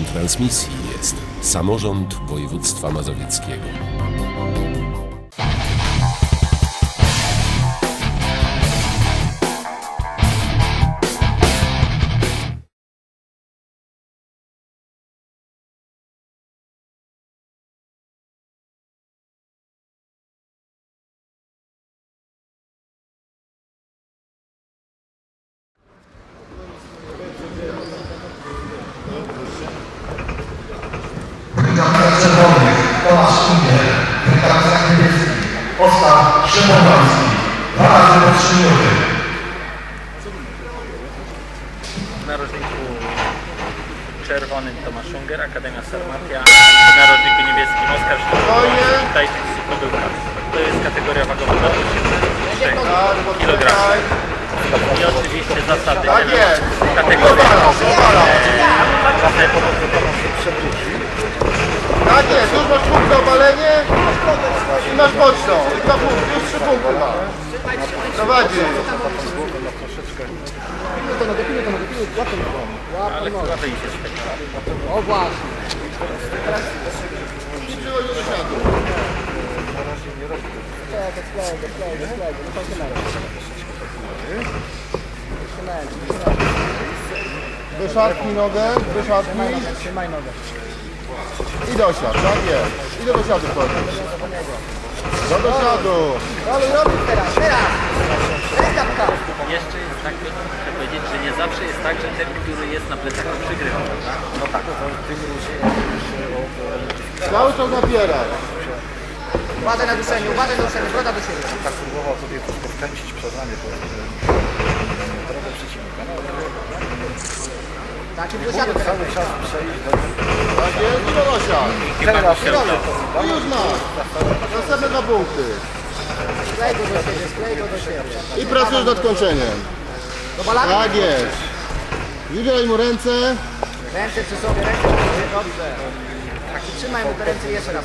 transmisji jest samorząd województwa mazowieckiego. Oskar Szymowański, dwa razy po trzy minuty. W narożniku czerwonym Tomasz Unger, Akademia Sarmatia, w narożniku niebieskim Oskar Sztybowski, Tajczyk Sukobyłka. To jest kategoria wagowa do 83 kg. I oczywiście zasady Tak jest. Tak jest, już masz punkt za obalenie i masz boczną. I dwa punkty, już trzy punkty masz. Prowadzi. Ale chyba wyjdzie z tego. I przychodzi do światu. Wyszarpnij nogę, wyszarpnij. Trzymaj nogę. I do siadu, tak jest. I do siadu wchodzisz. Do dosiadu. Robisz, robisz teraz, teraz! Pcha. Jeszcze jest tak, muszę powiedzieć, że nie zawsze jest tak, że ten, który jest na plecach przygrywa. prawda? No tak. Cały czas napieraj. Uważaj na duszenie, uważaj na duszenie, broda do siebie. tak próbował sobie ramię to jest drogę przeciwnika. No, Tak, i do siadu teraz. cały czas przejść do Tak jest, i do dosiadu. teraz. I już masz. Następne dwa punkty. Sklej go do siebie, sklej go do siebie. I pracujesz nad kończeniem. Do balanu. Tak jest. Wybieraj mu ręce. Ręce przy sobie, ręce przy sobie, dobrze. Tak, i trzymaj mu te ręce jeszcze raz.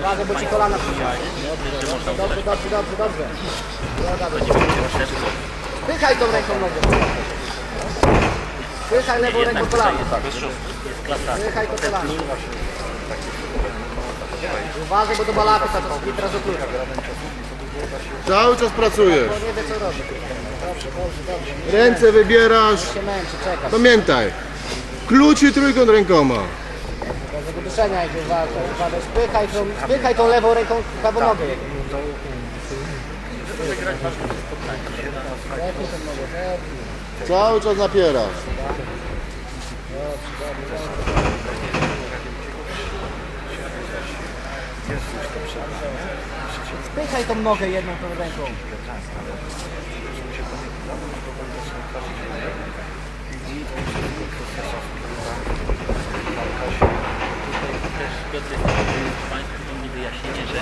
Uważaj, bo ci kolana przyjdzie. Dobrze, dobrze, dobrze, dobrze, dobrze. Droga Spychaj tą ręką nogę. Spychaj lewą ręką kolano. Spychaj to kolano. Uważaj, bo do balapy ta to sobie teraz opluwa. Cały czas pracujesz. Nie wie co robi. Dobrze, dobrze, dobrze. Ręce wybierasz. Pamiętaj. Klucz i trójkąt rękoma. Do tego duszenia idzie, uważaj. Spychaj tą, spychaj tą lewą ręką prawą nogę. Zepnij tą nogę, zepnij. Cały czas napierasz. Spychaj tą nogę jedną tą ręką. też Piotr Państwu mi wyjaśnienie, że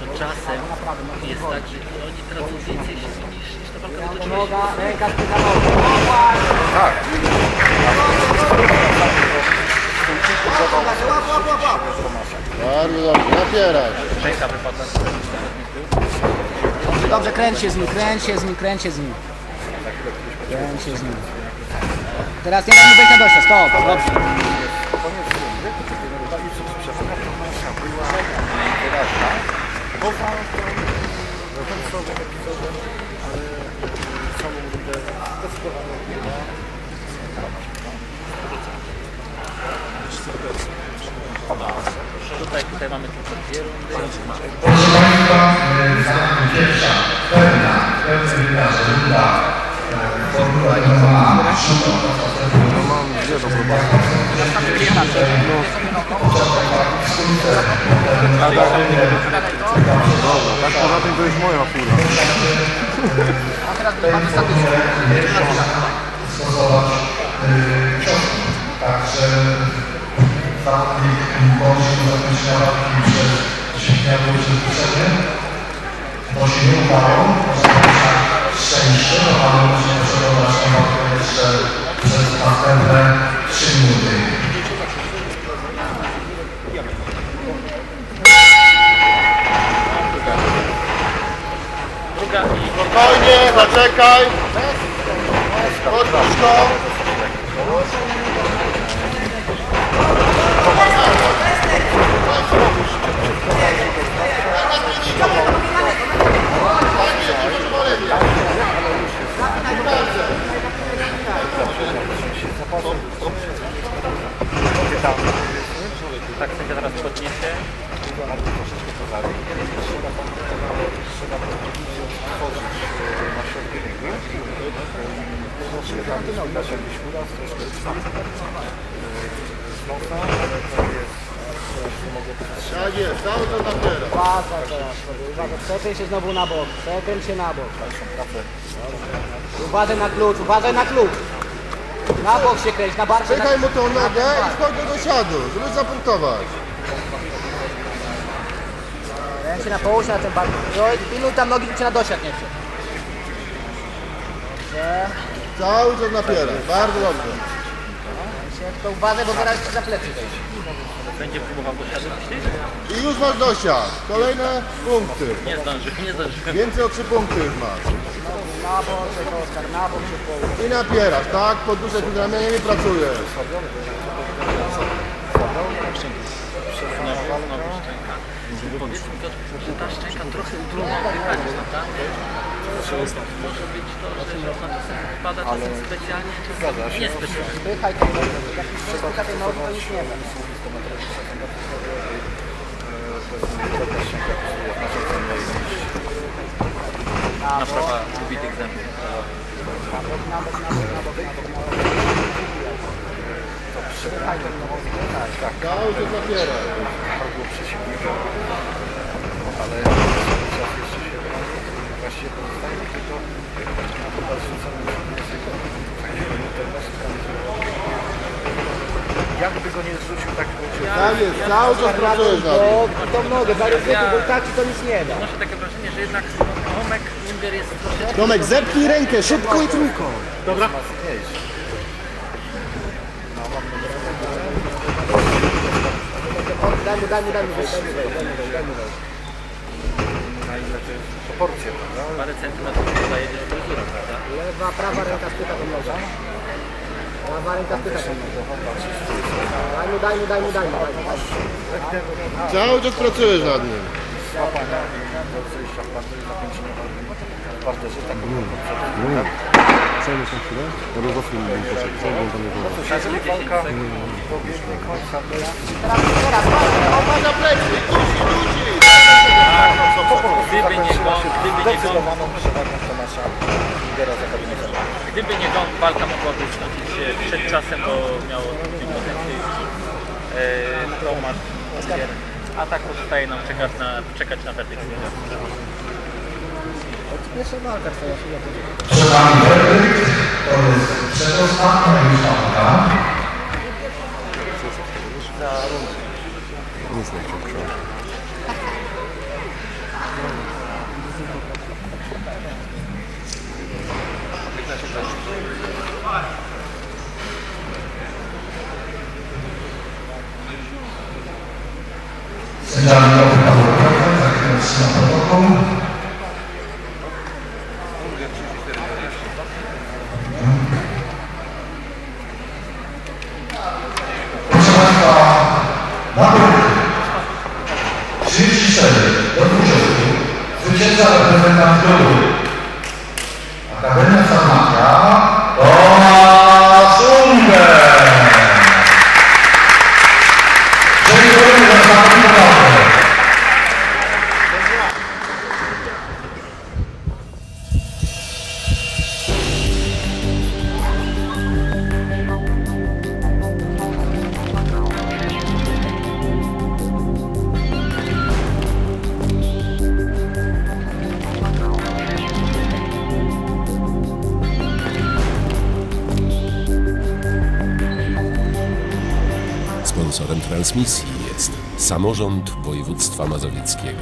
to czasem jest tak, że oni tracą więcej siły niż, niż ta walka spycha nogę. Bardzo dobrze. Napierasz. Ręka wypada. Dobrze, dobrze, kręć się z nim, kręć się z nim, kręć się z nim. Kręć się z nim. Teraz nie daj mu wejść na dosia, stop, dobrze. Tutaj, tutaj mamy tylko dwie rundy. Proszę Państwa, pierwsza pełna, pełny wydarzeń, runda e, Formuła 1 Szymon. Tak poza tym to jest moja fura. A teraz y, ciosy. Także bądź do zakończenia walki przez śmiertelne przezwyciężenie. To się nie udało, na szczęście, no ale musimy tę walkę jeszcze przez następne 3 minuty. Spokojnie, zaczekaj. Odpuść go. Tak jest, cały czas napiera. Uważaj teraz uważaj. Przekręć się znowu na bok, przekręć się na bok. Uważaj na klucz, uważaj na klucz. Na bok się kręć, na barce. Czekaj mu tą nogę i wchodź do siadu, żeby zapunktować. Ręce na połóż na ten bark. Piluj tam nogi, żeby cię na dosiad nie. Dobrze. Cały czas napiera, bardzo dobrze. Się tylko uważaj, bo zaraz ci za plecy wejdzie. Będzie próbował do siadu myślisz? I już masz dosiad. Kolejne punkty. Nie zdąży, nie zdąży. Więcej o trzy punkty już masz. Na bok, się Oskar, na bok się połóż. I napierasz, tak? Podduszek pod ramieniem i pracujesz. Znowu, znowu szczęka. Powiedz mi, Piotr, że ta szczęka trochę prawda? Może być to, że ona czasem specjalnie, czasem niespecjalnie. Pychaj już to nic nie da. Na prawa ubitych zębów. Na bok, na bok, na bok, na bok, na bok, na bok. Pychaj tą nogą, pychaj. Cały czas napierasz. Albo przeciwnika, ale czas jeszcze się broni. Właściwie pozostaje tylko chyba zrzucony języka. Jakby go nie zrzucił tak Tak jest, cały czas pracujesz nad nim. Bo tą nogę, zaryzykuj, bo tak ci to nic nie da. Masz takie wrażenie, że jednak Tomek Unger jest troszeczkę Tomek, zepnij rękę, szybko i trójką. mocniejszy. Daj mu, daj mu, daj mu wejść, daj mu wejść, daj mu wejść, proporcje, prawda? parę centymetrów zajedziesz fryzurą, prawda? Lewa, prawa ręka spycha tą nogę. Prawa ręka spycha tą nogę. Daj mu, daj mu, daj mu, daj mu. Cały czas pracujesz nad nim. Złapania do zejścia w parter i zakończenia walki w parterze. Tak Przejmę się chwilę, ja bym w film bym poszedł, co? Bo tam nie było. to się walka dobiegnie końca, ja Teraz, teraz, Opa Gdyby nie gong, gdyby nie przewagą Tomasza za gdyby nie walka mogłaby skończyć się przed czasem, bo miał olbrzymi potencjał. Eee, Tomasz. A tak pozostaje nam czekać na, czekać na werdykt. Pierwsza walka twoja, chwila. Przed nami werdykt, to jest przedostatnia już walka. Nic nie chciał książki. Sędziami Jałka Wojkowa, zakres na protokół. Proszę Państwa, na grupy 34 do 20 zwycięża reprezentant klubu transmisji jest Samorząd Województwa Mazowieckiego.